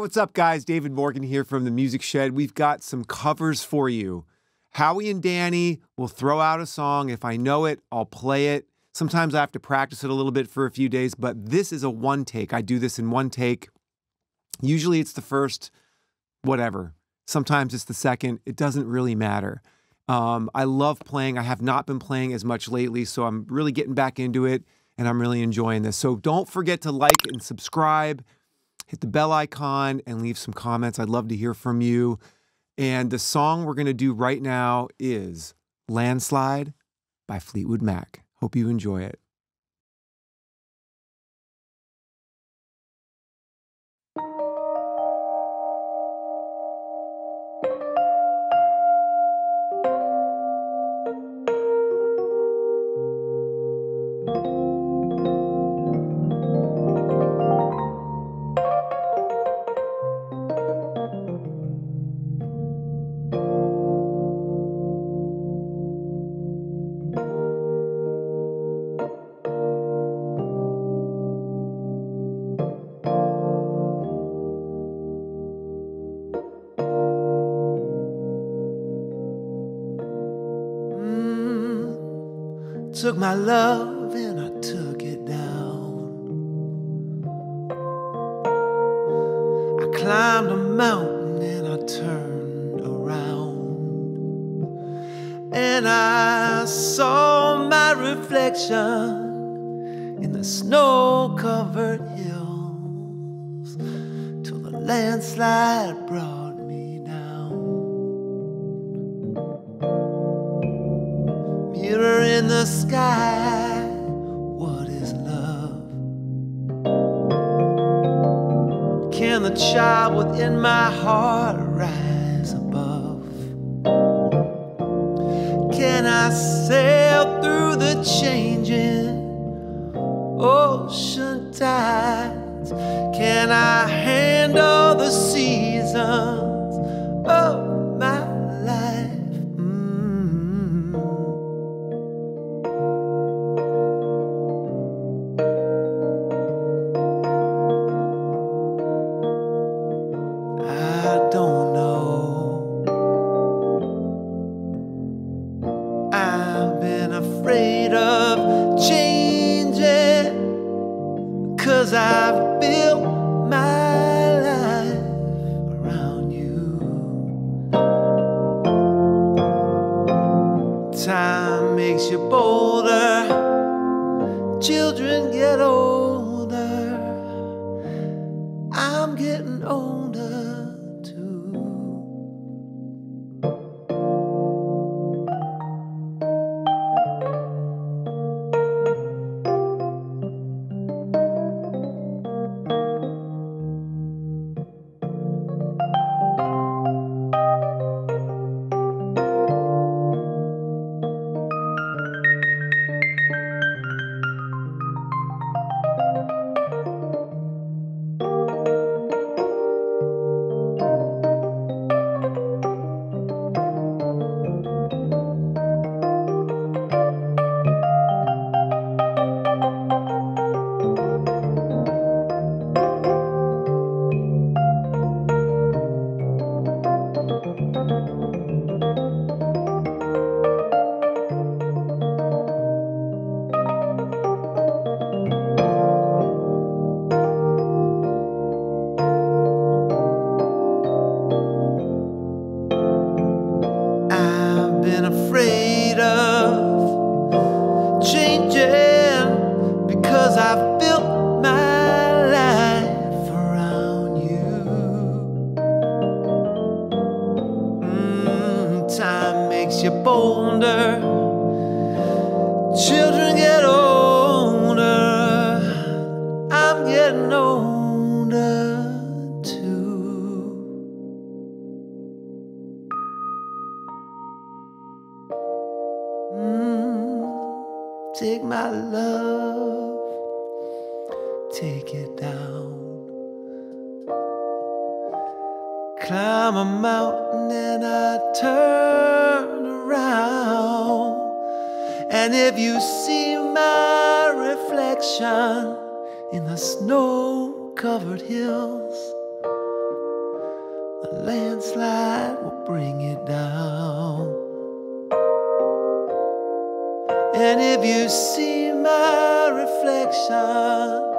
what's up, guys? David Morgan here from the Music Shed. We've got some covers for you. Howie and Danny will throw out a song. If I know it, I'll play it. Sometimes I have to practice it a little bit for a few days, but this is a one take. I do this in one take. Usually it's the first, whatever. Sometimes it's the second. It doesn't really matter. Um, I love playing. I have not been playing as much lately, so I'm really getting back into it and I'm really enjoying this. So don't forget to like and subscribe, hit the bell icon, and leave some comments. I'd love to hear from you. And the song we're going to do right now is Landslide by Fleetwood Mac. Hope you enjoy it. Took my love and I took it down. I climbed a mountain and I turned around. And I saw my reflection in the snow covered hills till the landslide brought. In the sky. What is love? Can the child within my heart rise above? Can I sail through the changing ocean tides? Can I Cause I've built my life around you. Time makes you bolder, children get older. Children get older. I'm getting older too. Mm, take my love, take it down. Climb a mountain and I turn And if you see my reflection in the snow covered hills, the landslide will bring it down. And if you see my reflection